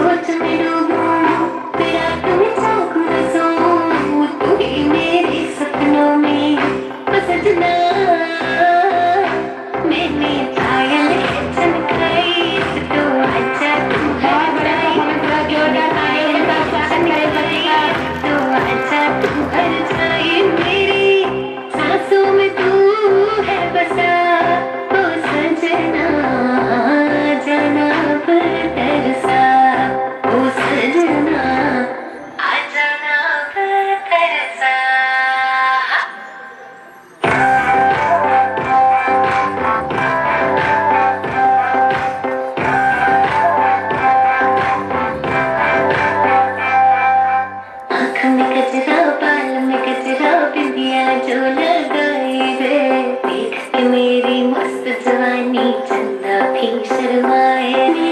what do we do? piece of my head.